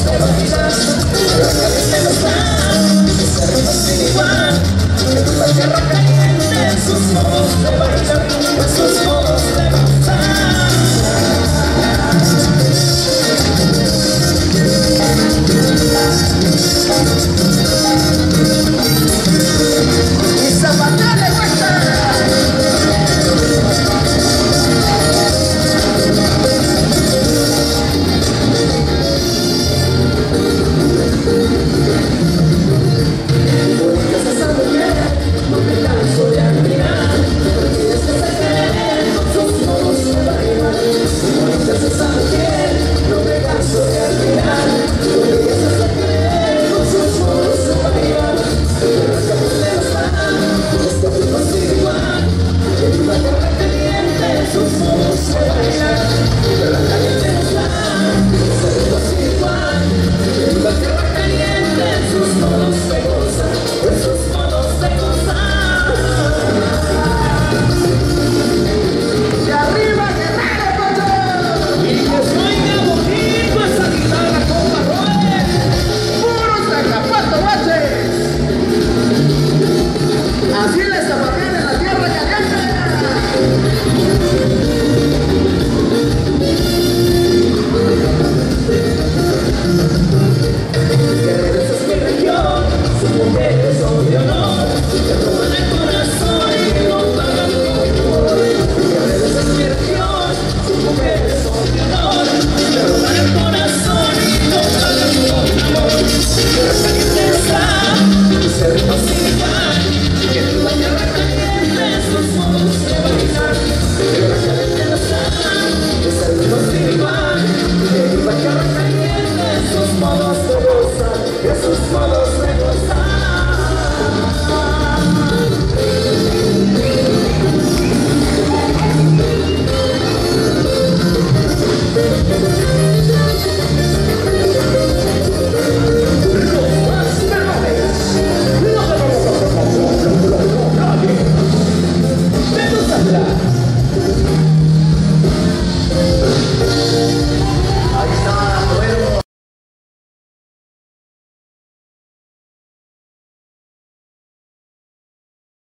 Gracias.